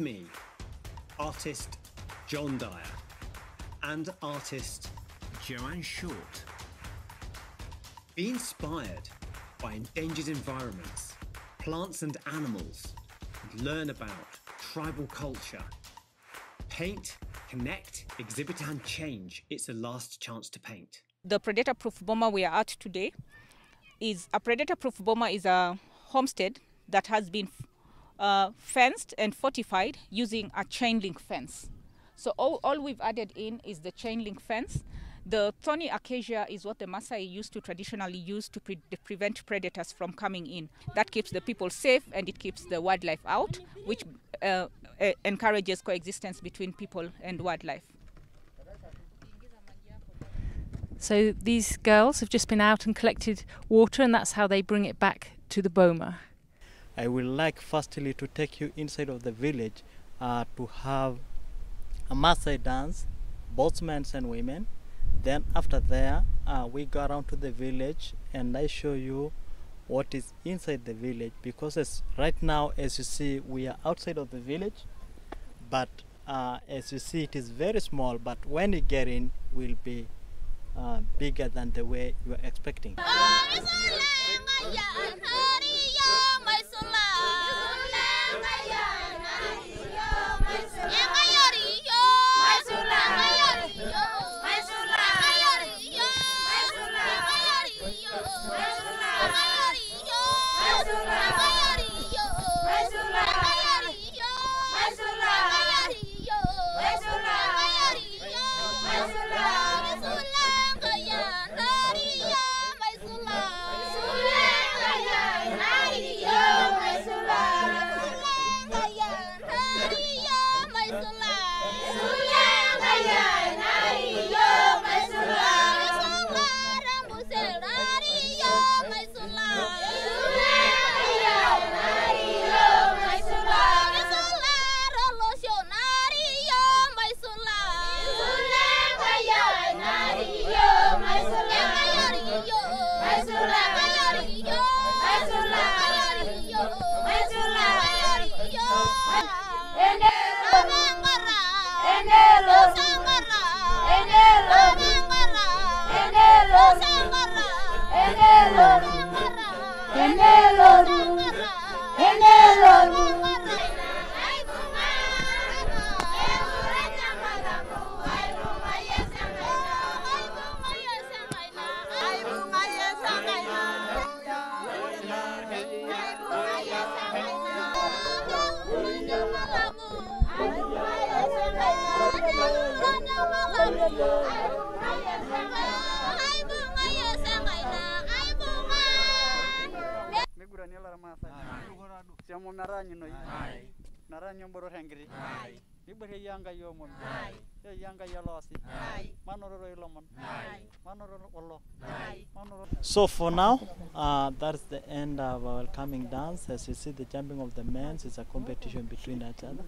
Me, artist John Dyer and artist Joanne Short. Be inspired by endangered environments, plants and animals, and learn about tribal culture. Paint, connect, exhibit, and change. It's a last chance to paint. The predator proof boma we are at today is a predator proof boma is a homestead that has been uh, fenced and fortified using a chain link fence. So all, all we've added in is the chain link fence. The thorny acacia is what the Maasai used to traditionally use to pre- prevent predators from coming in. That keeps the people safe and it keeps the wildlife out, which uh, uh, encourages coexistence between people and wildlife. So these girls have just been out and collected water, and that's how they bring it back to the boma. I would like firstly to take you inside of the village uh, to have a Maasai dance, both men and women. Then after there, uh, we go around to the village and I show you what is inside the village because as right now, as you see, we are outside of the village, but uh, as you see, it is very small. But when you get in, will be uh, bigger than the way you are expecting. Siamo meranyinoi merany emboror enkiti niborie yanga yomon. Ye yanga yalosi. Manororo ilomon manororo olo. Manororo So for now, uh, that's the end of our coming dance. As you see, the jumping of the men is a competition between each other.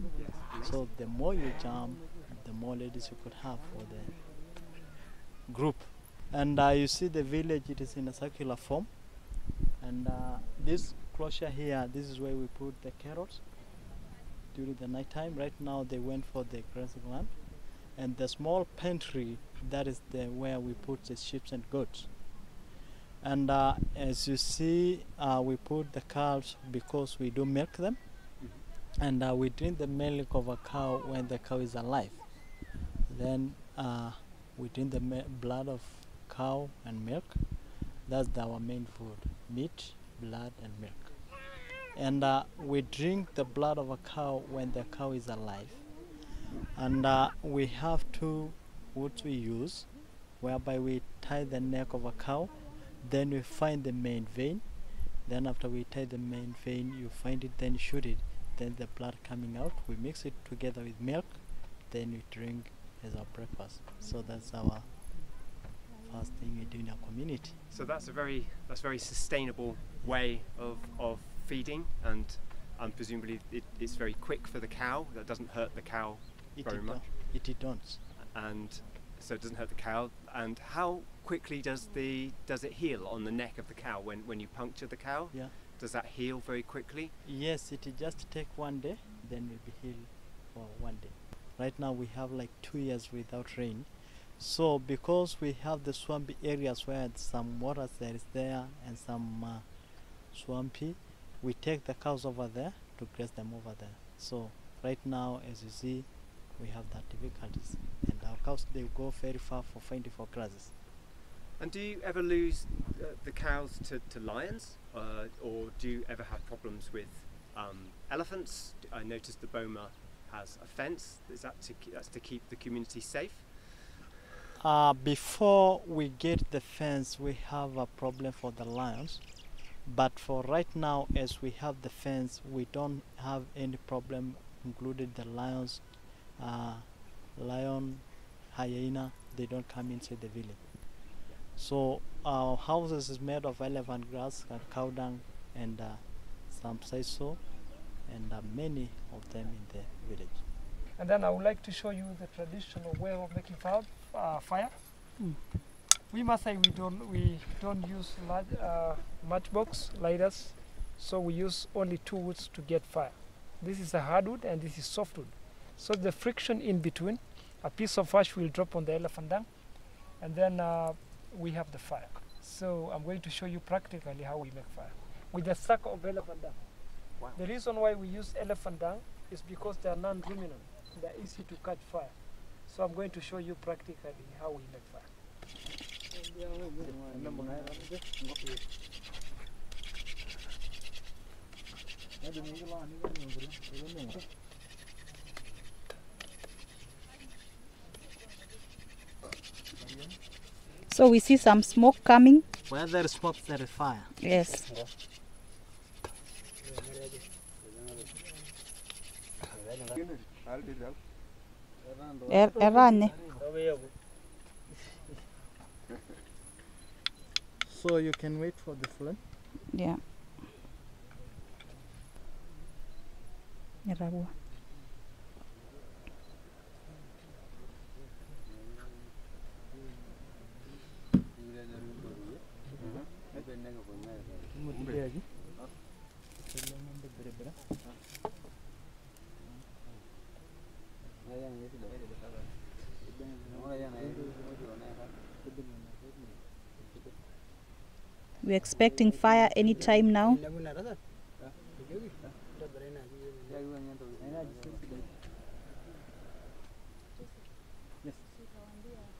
So the more you jump, the more ladies you could have for the group. And uh, you see the village; it is in a circular form. And uh, this closure here, this is where we put the carrots during the night time. Right now, they went for the grazing land. And the small pantry, that is the where we put the sheep and goats and uh, as you see uh, we put the calves because we do milk them. And uh, we drink the milk of a cow when the cow is alive. Then uh, we drink the blood of cow and milk. That's our main food meat blood and milk and uh, we drink the blood of a cow when the cow is alive. And uh, we have two woods we use whereby we tie the neck of a cow then we find the main vein. Then after we tie the main vein you find it then shoot it. Then the blood coming out we mix it together with milk then we drink as our breakfast. So that's our first thing we do in our community. So that's a very that's very sustainable way of, of feeding, and and presumably it, it's very quick for the cow. That doesn't hurt the cow it very much, it, it don't and so it doesn't hurt the cow. And how quickly does the does it heal on the neck of the cow when, when you puncture the cow? yeah Does that heal very quickly? yes it just take one day then it will be healed for one day. Right now we have like two years without rain. So because we have the swampy areas where some water there is there and some uh, swampy, we take the cows over there to graze them over there. So right now, as you see, we have that difficulties, and our cows they go very far for finding for grasses. And do you ever lose uh, the cows to, to lions, uh, or do you ever have problems with um, elephants? I noticed the Boma has a fence. Is that to that's to keep the community safe? Uh, before we get the fence, we have a problem for the lions. But for right now, as we have the fence, we don't have any problem, included the lions, uh, lion, hyena, they don't come inside the village. So our houses is made of elephant grass, uh, cow dung, and uh, some sisal, and uh, many of them in the village. And then I would like to show you the traditional way of making fire. Uh, fire. We Maasai we don't we don't use large uh, matchbox lighters, so we use only two woods to get fire. This is a hardwood and this is softwood. So the friction in between, a piece of ash will drop on the elephant dung, and then uh, we have the fire. So I'm going to show you practically how we make fire with the sack of elephant dung. The reason why we use elephant dung is because they are non-ruminant. They are easy to catch fire. So I'm going to show you practically how we make fire. So we see some smoke coming. Where there is smoke, there is fire. Yes. Er- Erane. So you can wait for the flame. Yeah. Erabua. We're expecting fire anytime now.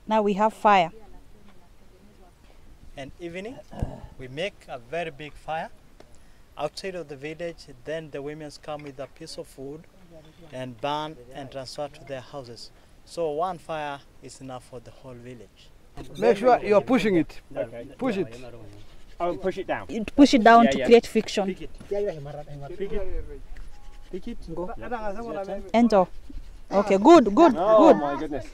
Now we have fire. And evening, we make a very big fire outside of the village. Then the women come with a piece of wood and burn and transfer to their houses. So one fire is enough for the whole village. Make sure you're pushing it. Okay. Push it. Oh, push it down. You push it down Yeah, to yeah. create friction. Enter. Okay, good, good, Oh good, my goodness.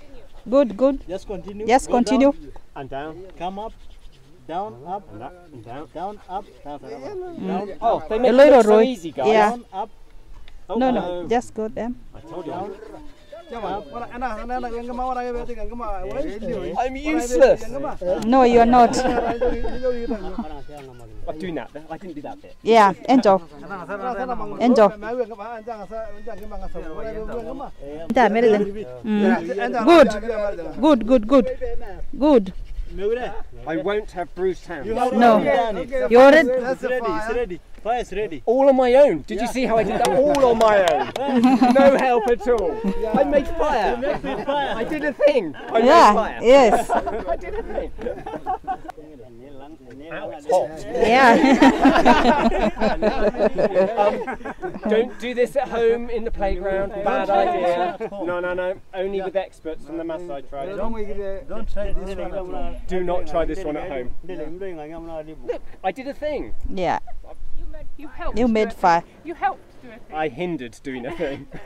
good, good. Just continue. Yes, continue. down, And down. come up, down, up, And up. And down. down, up, down, Mm. down, Oh, they make it little look so easy, guys. Yeah. down, up, Oh, No, no, just go there. I told you. I'm useless. No, you're not. I'm doing that. I didn't do that bit. Yeah, enter. Enter. There, Mary, then. Mm. Good, good, good, good, good. I won't have bruised hands. No, you're already. It's ready, it's ready. Fire is ready. All on my own. Did you see how I did that? All on my own. no help at all. I made fire. I did a thing. I made Yeah, fire. yes, I did a thing. yeah. Um, don't do this at home in the playground. Bad idea. No, no, no. Only with experts from the Maasai tribe. Don't try this one. Do not try this one at home. Look, I did a thing. Yeah, You helped. you made fire. You helped do it. I hindered doing a thing.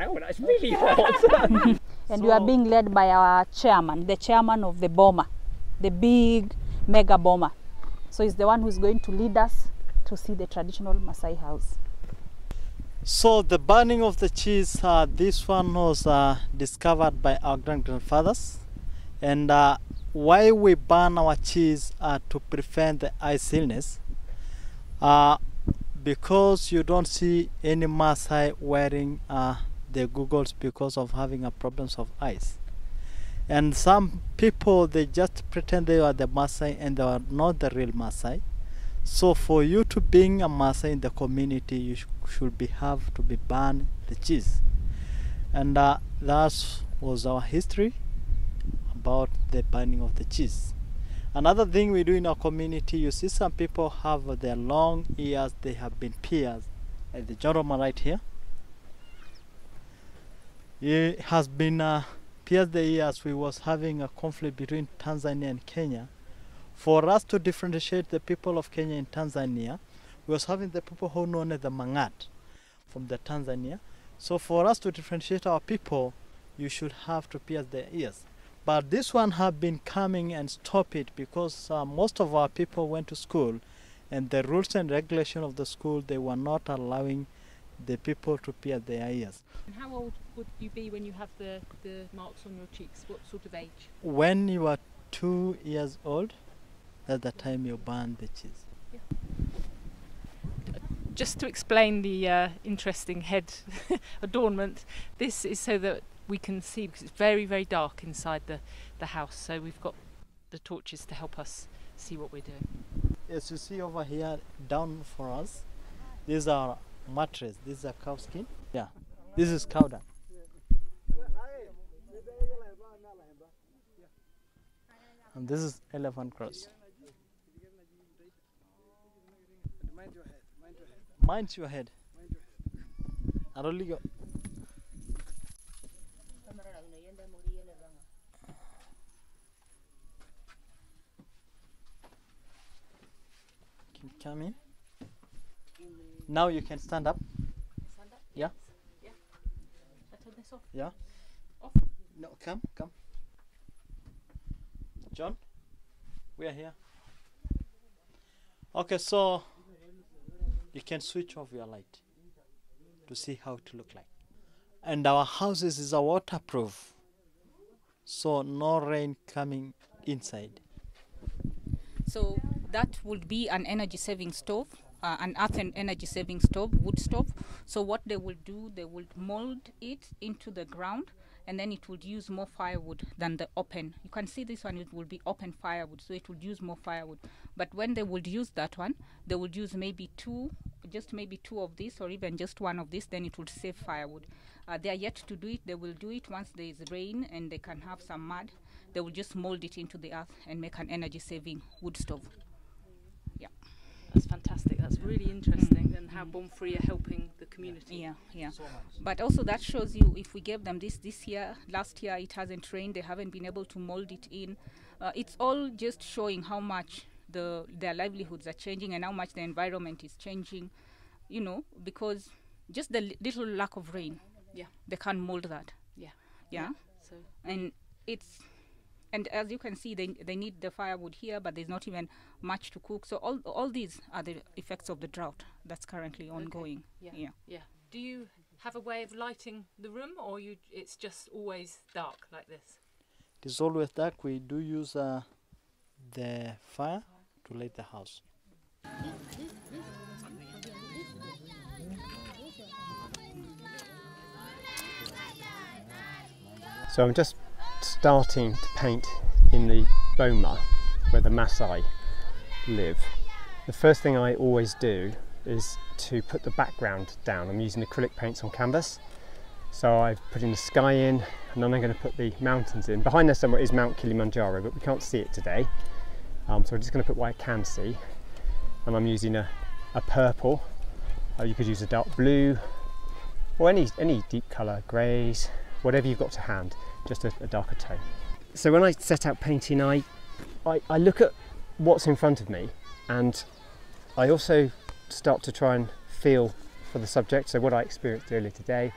Ow, that's really hot. And you are being led by our chairman, the chairman of the Boma, the big mega Boma. So he's the one who's going to lead us to see the traditional Maasai house. So the burning of the cheese, uh, this one was uh, discovered by our grand grandfathers, and uh, why we burn our cheese uh, to prevent the ice illness. Uh, because you don't see any Maasai wearing uh, the goggles because of having a problems of eyes. And some people they just pretend they are the Maasai and they are not the real Maasai. So for you to being a Maasai in the community, you sh- should be have to be ban the cheese. And uh, that was our history about the banning of the cheese. Another thing we do in our community, you see some people have their long ears, they have been pierced. Like the gentleman right here. He has been uh, pierced the ears. We was having a conflict between Tanzania and Kenya. For us to differentiate the people of Kenya and Tanzania, we was having the people who known as the Mangat from the Tanzania. So for us to differentiate our people, you should have to pierce their ears. But this one have been coming and stop it because uh, most of our people went to school, and the rules and regulation of the school they were not allowing the people to pierce their ears. And how old would you be when you have the, the marks on your cheeks? What sort of age? When you are two years old, that's the time you burn the cheese. Just to explain the uh, interesting head adornment, this is so that we can see because it's very, very dark inside the, the house. So we've got the torches to help us see what we're doing. As you see over here, down for us, these are mattress. These are cow skin. Yeah, this is cow dung. And this is elephant cross. Mind your head. I don't go. Can you come in? Now you can stand up. Stand up. Yeah. I turn this off. Yeah. Off. No, come, come. John, we are here. Okay, so you can switch off your light to see how it look like. And our houses is a waterproof, so no rain coming inside. So that would be an energy saving stove, uh, an earth and energy saving stove, wood stove. So what they will do, they will mold it into the ground and then it would use more firewood than the open. You can see this one, it will be open firewood, so it would use more firewood. But when they would use that one, they would use maybe two, just maybe two of this or even just one of this, then it would save firewood. Uh, they are yet to do it, they will do it once there is rain and they can have some mud. They will just mold it into the earth and make an energy saving wood stove. Yeah. That's fantastic. That's really interesting, and how Bomb Free are helping the community. Yeah, yeah. But also that shows you if we gave them this this year, last year it hasn't rained, they haven't been able to mold it in. Uh, it's all just showing how much the their livelihoods are changing and how much the environment is changing. You know, because just the li- little lack of rain, Yeah. they can't mold that. Yeah. Yeah. So and it's and as you can see they, they need the firewood here but there's not even much to cook so all all these are the effects of the drought that's currently ongoing yeah, yeah yeah. Do you have a way of lighting the room, or you? It's just always dark like this. It is always dark. We do use uh, the fire to light the house. So I'm just starting to paint in the Boma where the Maasai live. The first thing I always do is to put the background down. I'm using acrylic paints on canvas. So I've put in the sky in and then I'm going to put the mountains in. Behind there somewhere is Mount Kilimanjaro but we can't see it today. Um, so I'm just going to put what I can see and I'm using a, a purple. Uh, you could use a dark blue or any, any deep colour, greys, whatever you've got to hand, just a, a darker tone. So when I set out painting, I, I, I look at what's in front of me and I also start to try and feel for the subject, so what I experienced earlier today.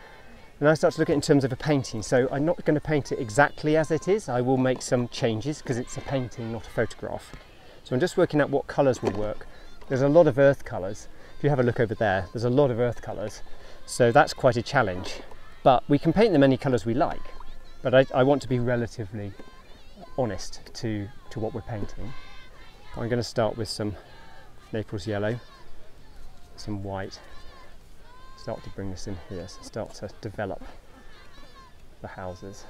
And I start to look at it in terms of a painting. So I'm not going to paint it exactly as it is, I will make some changes because it's a painting, not a photograph. So I'm just working out what colours will work. There's a lot of earth colours. If you have a look over there, there's a lot of earth colours. So that's quite a challenge. But we can paint them any colours we like. But I, I want to be relatively honest to, to what we're painting. I'm going to start with some Naples yellow. some white, start to bring this in here, so start to develop the houses.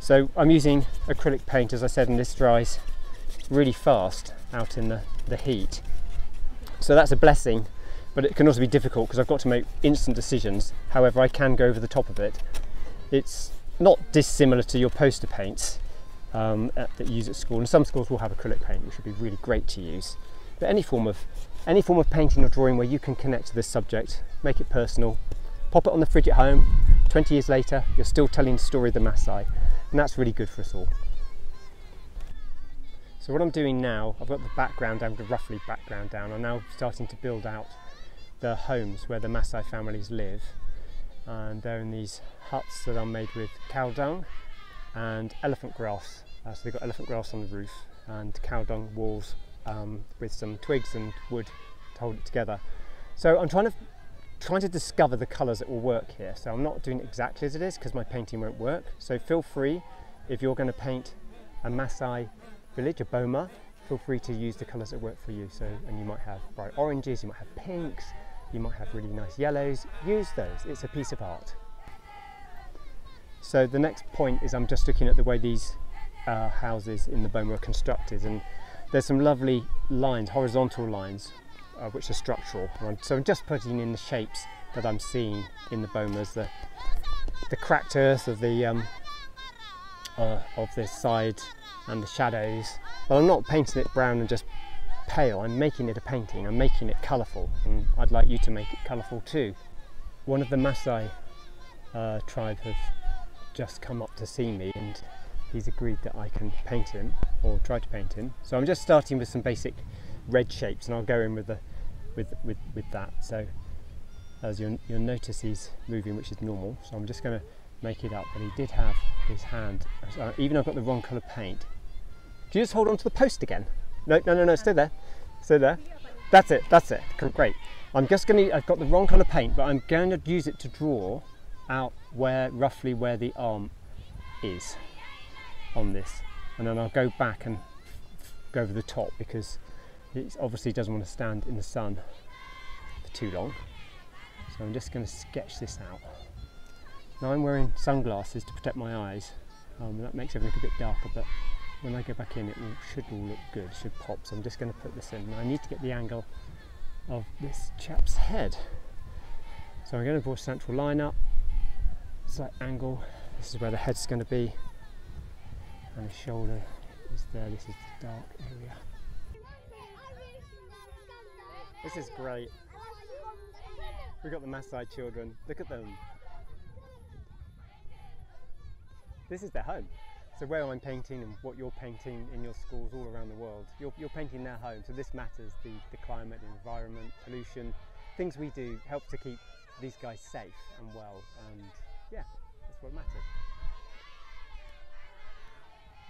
So I'm using acrylic paint as I said and this dries really fast out in the, the heat. So that's a blessing but it can also be difficult because I've got to make instant decisions. However, I can go over the top of it. It's not dissimilar to your poster paints um, at, that you use at school, and some schools will have acrylic paint, which would be really great to use. But any form of any form of painting or drawing where you can connect to this subject, make it personal, pop it on the fridge at home. 20 years later, you're still telling the story of the Maasai, and that's really good for us all. So what I'm doing now, I've got the background down, roughly background down. I'm now starting to build out the homes where the Maasai families live. And they're in these huts that are made with cow dung and elephant grass. Uh, so they've got elephant grass on the roof and cow dung walls um, with some twigs and wood to hold it together. So I'm trying to trying to discover the colours that will work here. So I'm not doing exactly as it is because my painting won't work. So feel free if you're going to paint a Maasai village, a boma, feel free to use the colours that work for you. So and you might have bright oranges, you might have pinks, you might have really nice yellows, use those, it's a piece of art. So the next point is I'm just looking at the way these uh, houses in the Boma are constructed and there's some lovely lines, horizontal lines, uh, which are structural. So I'm just putting in the shapes that I'm seeing in the Bomas, the, the cracked earth of the um, uh, of this side and the shadows. But I'm not painting it brown and just pale, I'm making it a painting, I'm making it colourful, and I'd like you to make it colourful too. One of the Maasai uh, tribe have just come up to see me and he's agreed that I can paint him, or try to paint him. So I'm just starting with some basic red shapes and I'll go in with, the, with, with, with that. So as you'll, you'll notice he's moving, which is normal, so I'm just going to make it up. But he did have his hand, uh, even I've got the wrong colour paint. Do you just hold on to the post again? No, no, no, no, stay there. Stay there. That's it, that's it. Great. I'm just going to, I've got the wrong colour paint, but I'm going to use it to draw out where, roughly where the arm is on this. And then I'll go back and go over the top because it obviously doesn't want to stand in the sun for too long. So I'm just going to sketch this out. Now I'm wearing sunglasses to protect my eyes. Um, that makes everything a bit darker, but when I go back in it will, should all look good, should pop. So I'm just going to put this in. Now I need to get the angle of this chap's head. So I'm going to draw a central line up, slight angle. This is where the head's going to be, and the shoulder is there. This is the dark area. This is great. We've got the Maasai children. Look at them. This is their home. So where I'm painting and what you're painting in your schools all around the world, you're, you're painting their home. So this matters, the, the climate, the environment, pollution, things we do help to keep these guys safe and well. And yeah, that's what matters.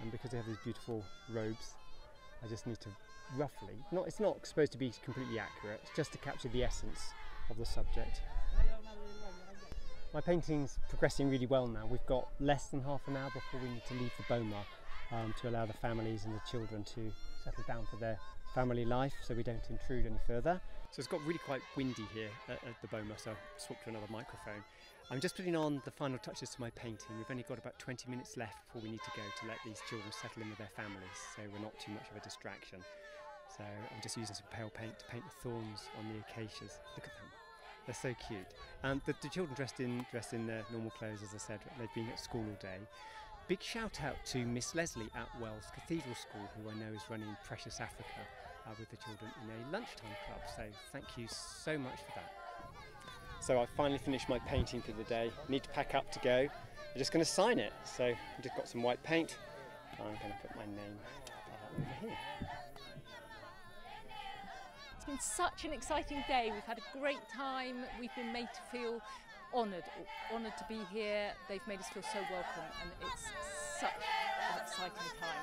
And because they have these beautiful robes, I just need to roughly, not, it's not supposed to be completely accurate, it's just to capture the essence of the subject. My painting's progressing really well now. We've got less than half an hour before we need to leave the Boma um, to allow the families and the children to settle down for their family life so we don't intrude any further. So it's got really quite windy here at, at the Boma, so I've swapped to another microphone. I'm just putting on the final touches to my painting. We've only got about 20 minutes left before we need to go to let these children settle in with their families, so we're not too much of a distraction. So I'm just using some pale paint to paint the thorns on the acacias. Look at them. They're so cute. And the, the, children dressed in dressed in their normal clothes, as I said, they've been at school all day. Big shout out to Miss Leslie at Wells Cathedral School, who I know is running Precious Africa uh, with the children in a lunchtime club. So thank you so much for that. So I've finally finished my painting for the day. Need to pack up to go. I'm just going to sign it. So I've just got some white paint. I'm going to put my name over here. It's been such an exciting day. We've had a great time. We've been made to feel honoured, honoured to be here. They've made us feel so welcome, and it's such an exciting time.